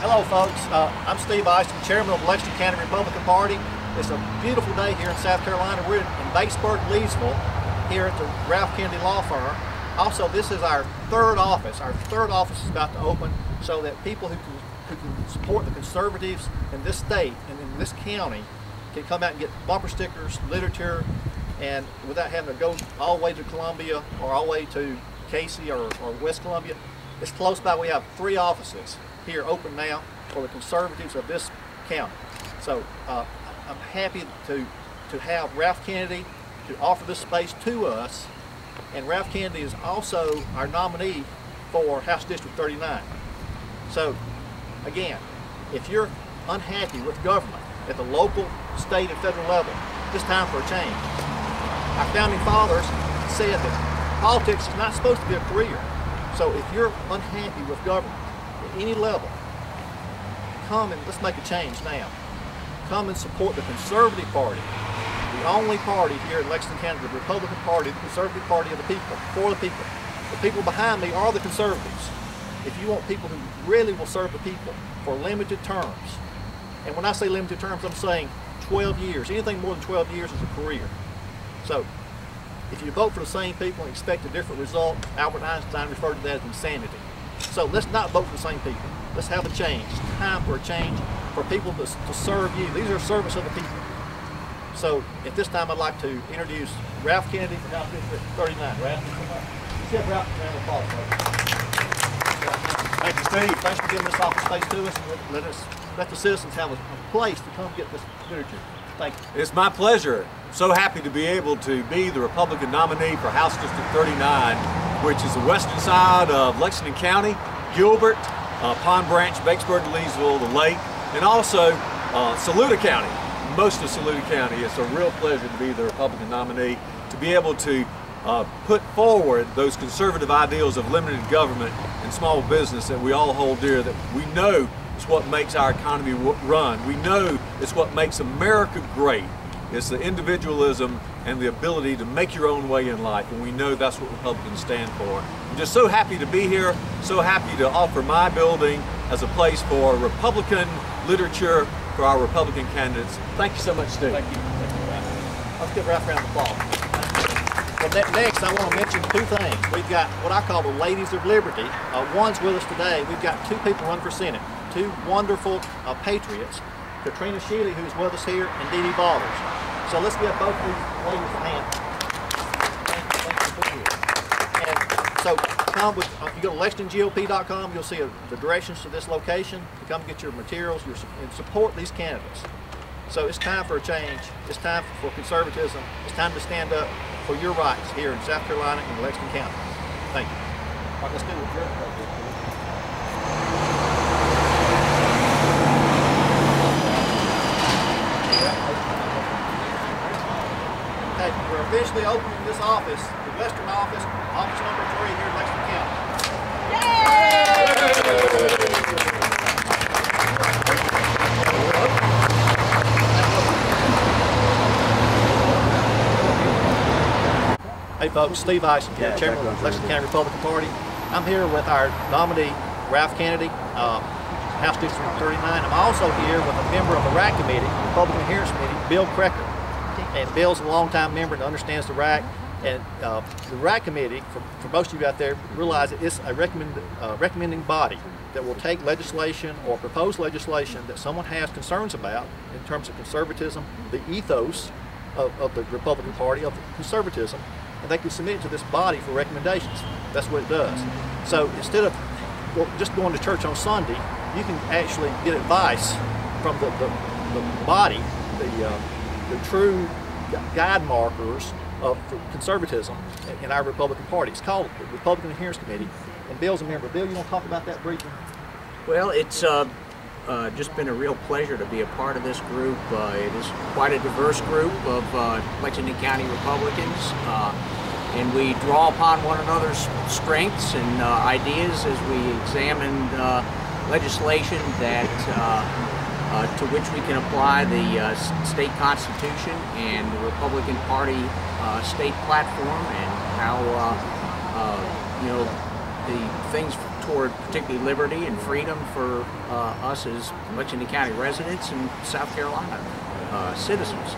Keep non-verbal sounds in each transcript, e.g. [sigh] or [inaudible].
Hello, folks. Uh, I'm Steve Isom, chairman of the Lexington County Republican Party. It's a beautiful day here in South Carolina. We're in Batesburg, Leesville, here at the Ralph Kennedy Law Firm. Also, this is our third office. Our third office is about to open so that people who can, who can support the conservatives in this state and in this county can come out and get bumper stickers, literature, and without having to go all the way to Columbia or all the way to Cayce or, or West Columbia. It's close by. We have three offices here open now for the conservatives of this county. So uh, I'm happy to, to have Ralph Kennedy to offer this space to us. And Ralph Kennedy is also our nominee for House District 39. So again, if you're unhappy with government at the local, state, and federal level, it's time for a change. Our founding fathers said that politics is not supposed to be a career. So if you're unhappy with government at any level, come and let's make a change now. Come and support the Conservative Party, the only party here in Lexington County, the Republican Party, the Conservative Party of the people, for the people. The people behind me are the conservatives. If you want people who really will serve the people for limited terms, and when I say limited terms, I'm saying 12 years. Anything more than 12 years is a career. So if you vote for the same people and expect a different result, Albert Einstein referred to that as insanity. So let's not vote for the same people. Let's have a change. It's time for a change for people to, to serve you. These are service of the people. So at this time, I'd like to introduce Ralph Kennedy from House District 39. Ralph. Give Ralph a round of applause. Thank you, Steve. Thanks for giving this office space to us let, let us let the citizens have a, a place to come get this literature. Thank you. It's my pleasure. I'm So happy to be able to be the Republican nominee for House District 39, which is the western side of Lexington County, Gilbert, uh, Pond Branch, Batesburg, Leesville, the lake, and also uh, Saluda County, most of Saluda County. It's a real pleasure to be the Republican nominee, to be able to uh, put forward those conservative ideals of limited government and small business that we all hold dear, that we know is what makes our economy run. We know it's what makes America great. It's the individualism and the ability to make your own way in life, and we know that's what Republicans stand for. I'm just so happy to be here, so happy to offer my building as a place for Republican literature for our Republican candidates. Thank you so much, Steve. Thank you. Let's give Ralph round of applause. Well, next, I want to mention two things. We've got what I call the Ladies of Liberty. Uh, one's with us today. We've got two people run for Senate, two wonderful uh, patriots. Katrina Shealy, who's with us here, and Dee Dee Balders. So let's give both of these ladies a hand. And so come with, uh, you go to LexingtonGOP.com, you'll see a, the directions to this location to come get your materials your, and support these candidates. So it's time for a change. It's time for conservatism. It's time to stand up for your rights here in South Carolina and Lexington County. Thank you. All right, let's do it. we're officially opening this office, the Western office, office number three here in Lexington County. Hey folks, Steve Isom, here, yeah, Chairman of the Lexington County Republican Party. I'm here with our nominee, Ralph Kennedy, uh, House District 39. I'm also here with a member of the RAC Committee, Republican Adherence Committee, Bill Krecker and Bill's a longtime member and understands the RAC. And uh, the RAC committee, for, for most of you out there, realize that it's a recommend, uh, recommending body that will take legislation or propose legislation that someone has concerns about in terms of conservatism, the ethos of, of the Republican Party, of conservatism, and they can submit it to this body for recommendations. That's what it does. So instead of just going to church on Sunday, you can actually get advice from the, the, the body, the, uh, the true guide markers of conservatism in our Republican Party. It's called the Republican Adherence Committee, and Bill's a member. Bill, you want to talk about that briefly? Well, it's uh, uh, just been a real pleasure to be a part of this group. Uh, it is quite a diverse group of uh, Lexington County Republicans, uh, and we draw upon one another's strengths and uh, ideas as we examine legislation that to which we can apply the uh, state constitution and the Republican Party uh, state platform and how uh, uh, you know the things toward particularly liberty and freedom for uh, us as Lexington County residents and South Carolina uh, citizens.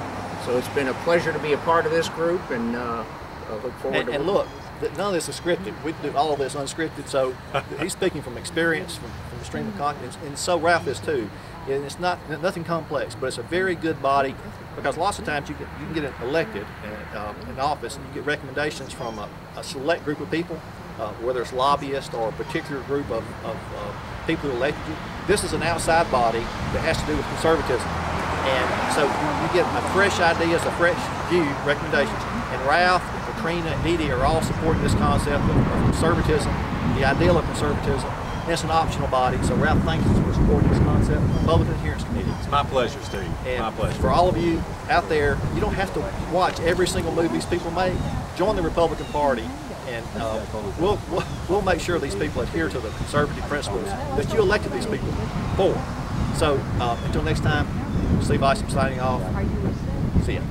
So it's been a pleasure to be a part of this group, and uh, I look forward And, to and look, th- none of this is scripted. We do all of this unscripted. So [laughs] he's speaking from experience, from, from the stream of consciousness, and so Ralph is too. And it's not nothing complex, but it's a very good body because lots of times you can you can get elected in, um, in office and you get recommendations from a, a select group of people, uh, whether it's lobbyists or a particular group of, of uh, people who elected you. This is an outside body that has to do with conservatism. And so you, get fresh ideas, a fresh view, recommendations. And Ralph, and Katrina, and Dee Dee are all supporting this concept of, of conservatism, the ideal of conservatism. And it's an optional body. So Ralph thanks for supporting this concept. Republican Adherence Committee. It's my pleasure, Steve. And my pleasure. for all of you out there, you don't have to watch every single move these people make. Join the Republican Party, and uh, we'll, we'll we'll make sure these people adhere to the conservative principles that you elected these people for. So uh, until next time, Steve Isom signing off. See ya.